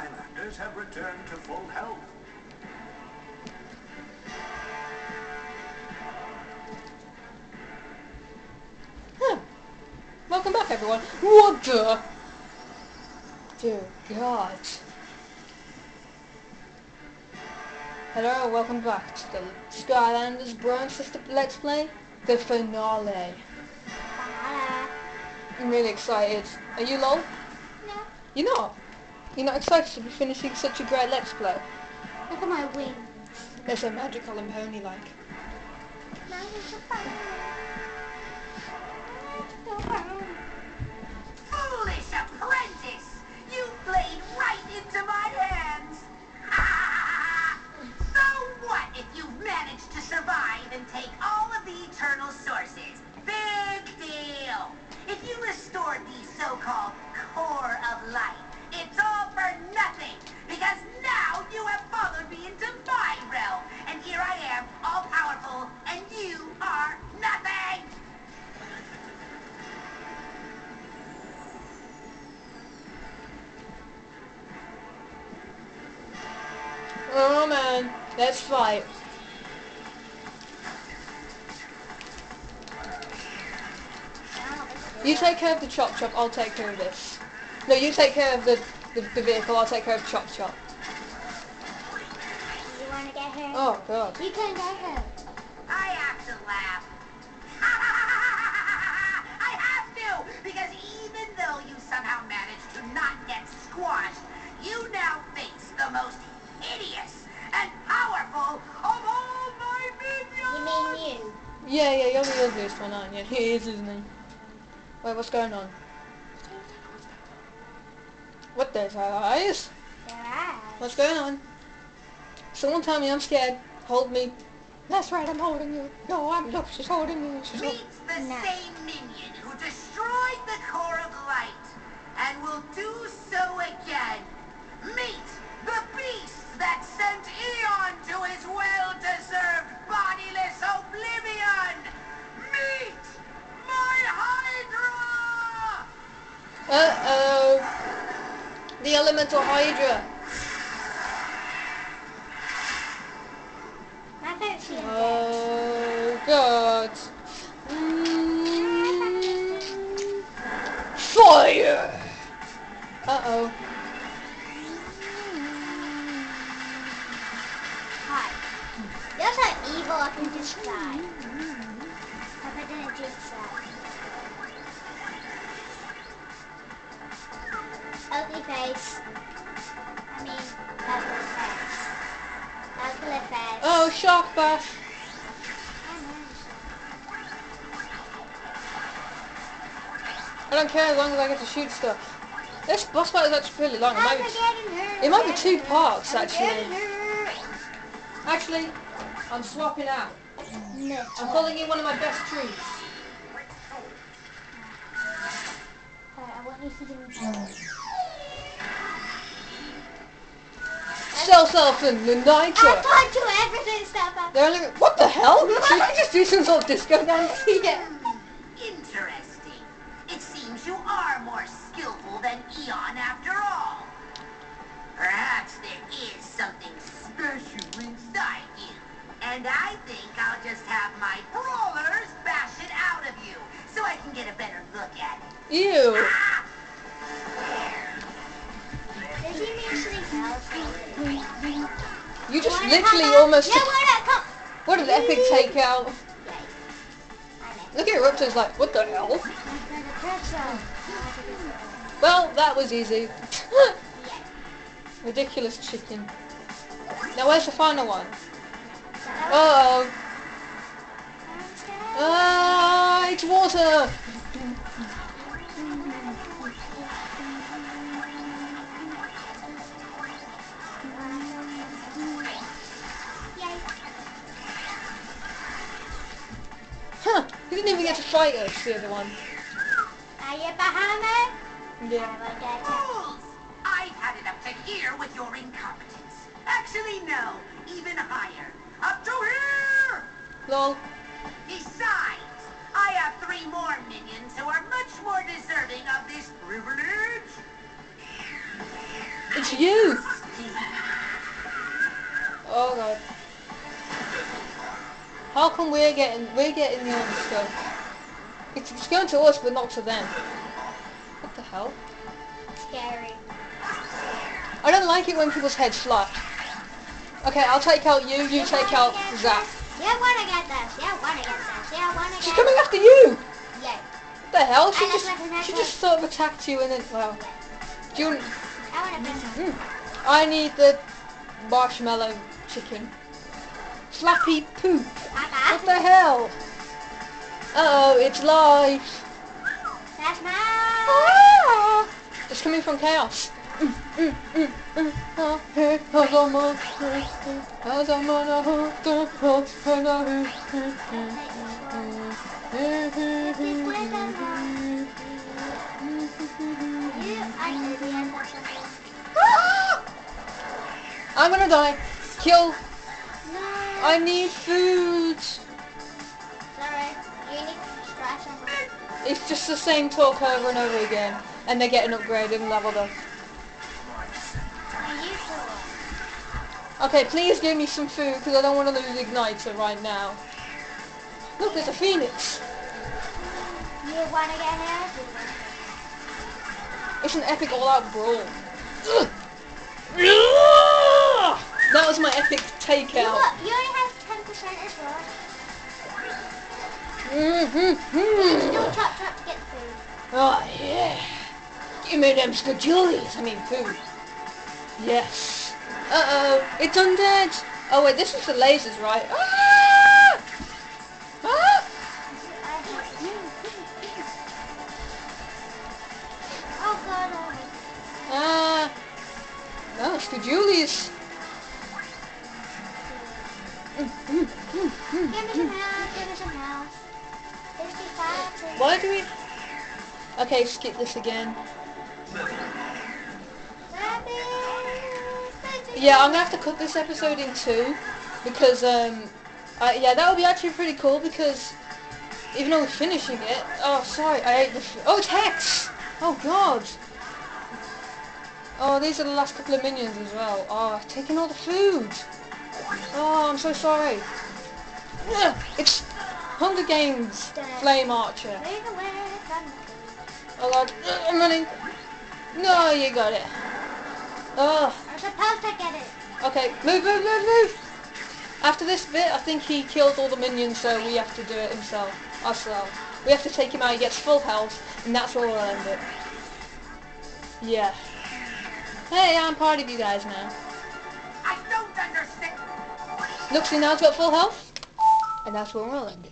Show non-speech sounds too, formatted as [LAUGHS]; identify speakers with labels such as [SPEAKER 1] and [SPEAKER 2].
[SPEAKER 1] Skylanders have returned to full health.
[SPEAKER 2] Huh. Welcome back, everyone. What the? Dear God. Hello, welcome back to the Skylanders Bro and Sister Let's Play, the finale.
[SPEAKER 3] Hello.
[SPEAKER 2] I'm really excited. Are you lol?
[SPEAKER 3] No.
[SPEAKER 2] You're not? You're not excited to be finishing such a great Let's Play?
[SPEAKER 3] Look at my wings.
[SPEAKER 2] They're so magical and pony-like. Oh man, let's fight. You take care of the chop chop, I'll take care of this. No, you take care of the, the, the vehicle, I'll take care of chop chop.
[SPEAKER 3] You want to get her?
[SPEAKER 2] Oh god.
[SPEAKER 3] You can get her.
[SPEAKER 4] I have to laugh. [LAUGHS] I have to! Because even though you somehow managed to not get squashed,
[SPEAKER 2] one, aren't you? He is, isn't he? Wait, what's going on? What there's our eyes?
[SPEAKER 3] There are.
[SPEAKER 2] What's going on? Someone tell me I'm scared. Hold me. That's right, I'm holding you. No, I'm look, she's holding you. She's holding
[SPEAKER 4] Meet the
[SPEAKER 3] No.
[SPEAKER 4] same minion who destroyed the core of light and will do so again. Meet The
[SPEAKER 2] elemental hydra. Oh god. Mm. Fire! Uh-oh.
[SPEAKER 3] Hi. You're so evil I can just die. If I didn't jinx that. Ugly face. I mean, ugly face. Ugly face.
[SPEAKER 2] Oh, shark bash. I don't care as long as I get to shoot stuff. This boss fight is actually really long. It might be, it might be two parts, actually. Actually, I'm swapping out.
[SPEAKER 3] No.
[SPEAKER 2] I'm calling in one of my best troops.
[SPEAKER 3] Alright, I want you to do me
[SPEAKER 2] Cell Self and the
[SPEAKER 3] I
[SPEAKER 2] Nitro.
[SPEAKER 3] can't do everything, Stefan.
[SPEAKER 2] They're only, what the hell? [LAUGHS] Should we just do some sort of disco dance? [LAUGHS]
[SPEAKER 3] Yeah.
[SPEAKER 4] Interesting. It seems you are more skillful than Eon after all. Perhaps there is something special inside you. And I think I'll just have my brawlers bash it out of you so I can get a better look at it.
[SPEAKER 2] Ew.
[SPEAKER 4] Ah!
[SPEAKER 3] Does he mean something else?
[SPEAKER 2] You just literally almost
[SPEAKER 3] Yeah,
[SPEAKER 2] took,
[SPEAKER 3] wanna come?
[SPEAKER 2] what an epic takeout. Look at Eruptor's like, what the hell?
[SPEAKER 3] I'm gonna press some.
[SPEAKER 2] Well, that was easy. [GASPS] Ridiculous chicken. Now where's the final one? Uh oh. Ah, it's water. Didn't even get to fight us, the other one.
[SPEAKER 3] Are you behind me?
[SPEAKER 2] Yeah.
[SPEAKER 3] Oh, I will get you.
[SPEAKER 4] Fools! I've had it up to here with your incompetence. Actually, no. Even higher. Up to here!
[SPEAKER 2] Lol.
[SPEAKER 4] Besides, I have three more minions who are much more deserving of this privilege.
[SPEAKER 2] It's you! Oh god. How come we're getting we're getting the other stuff? It's, it's going to us but not to them. What the hell?
[SPEAKER 3] Scary.
[SPEAKER 2] I don't like it when people's heads fly. Okay, I'll take out you, you take out Zach.
[SPEAKER 3] Yeah, I wanna get this. Yeah, I wanna get this. Yeah, I wanna get
[SPEAKER 2] She's coming after you!
[SPEAKER 3] Yeah.
[SPEAKER 2] What the hell? She
[SPEAKER 3] I
[SPEAKER 2] just she just sort of attacked you and then well. Do you
[SPEAKER 3] I wanna put
[SPEAKER 2] mm, I need the marshmallow chicken. Flappy poop. What the hell? Uh oh, it's live.
[SPEAKER 3] That's mine.
[SPEAKER 2] Ah! It's coming from chaos. Hey, how's all my- how's all my-
[SPEAKER 3] You are an idiot or something.
[SPEAKER 2] Ah! I'm gonna die. Kill. I need food.
[SPEAKER 3] Sorry. You need to try something.
[SPEAKER 2] It's just the same talk over and over again. And they're getting upgraded and leveled up.
[SPEAKER 3] To
[SPEAKER 2] Okay, please give me some food because I don't want to lose Ignitor right now. Look, there's a phoenix.
[SPEAKER 3] You wanna get here?
[SPEAKER 2] It's an epic all-out brawl. [GASPS] [GASPS] [LAUGHS] That was my epic
[SPEAKER 3] You,
[SPEAKER 2] takeout.
[SPEAKER 3] got- you only have 10% as well.
[SPEAKER 2] Mm-hmm.
[SPEAKER 3] Still chop chop to get food.
[SPEAKER 2] Oh yeah. Give me them skajulies. I mean food. Yes. Uh-oh. It's undead. Oh wait, this is the lasers, right? Ah!
[SPEAKER 3] Some health, give me some health. 55.
[SPEAKER 2] Why do we... Okay, skip this again. Yeah, I'm gonna have to cut this episode in two because um, I, yeah, that would be actually pretty cool because even though we're finishing it, oh sorry, I ate the. Oh, it's Hex. Oh God. Oh, these are the last couple of minions as well. Oh, taken all the food. Oh, I'm so sorry. Ugh, [SIGHS] It's Hunger Games Flame Archer.
[SPEAKER 3] Move away from me.
[SPEAKER 2] Oh God, Ugh, I'm running. No, you got it. Oh.
[SPEAKER 3] I'm supposed to get it.
[SPEAKER 2] Okay, move, move, move, move! After this bit, I think he killed all the minions, so we have to do it himself, ourselves. We have to take him out, he gets full health, and that's where we'll end it. Yeah. Hey, I'm part of you guys now.
[SPEAKER 4] I don't understand.
[SPEAKER 2] Look, see now it's got full health, and that's where we'll end it.